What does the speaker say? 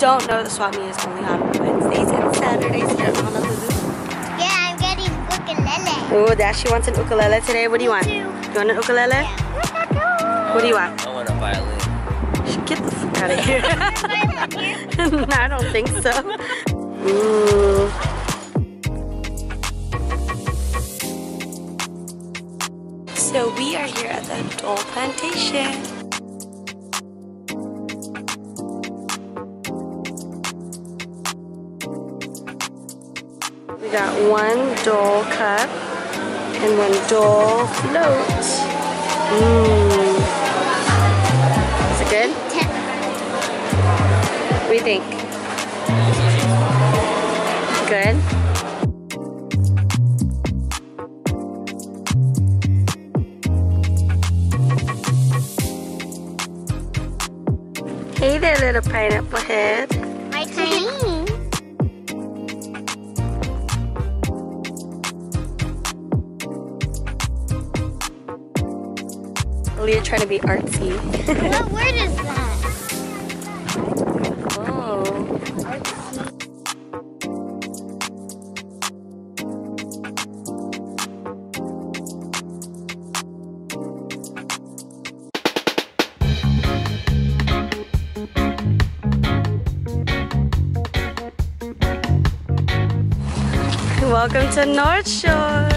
don't know, the swap meet is only on Wednesdays and Saturdays here in Honolulu. Yeah, I'm getting ukulele. Oh, Dashi wants an ukulele today. What do you want? too. You want an ukulele? Yeah. What do you want? I want a violin. Get the fuck out of here. No, I don't think so. Ooh. So we are here at the Dole Plantation. We got one Dole cup and one Dole float. Mmm. Is it good? What do you think? Good? Hey there, little pineapple head. My turn. Leah trying to be artsy. what word is that? oh. Welcome to North Shore.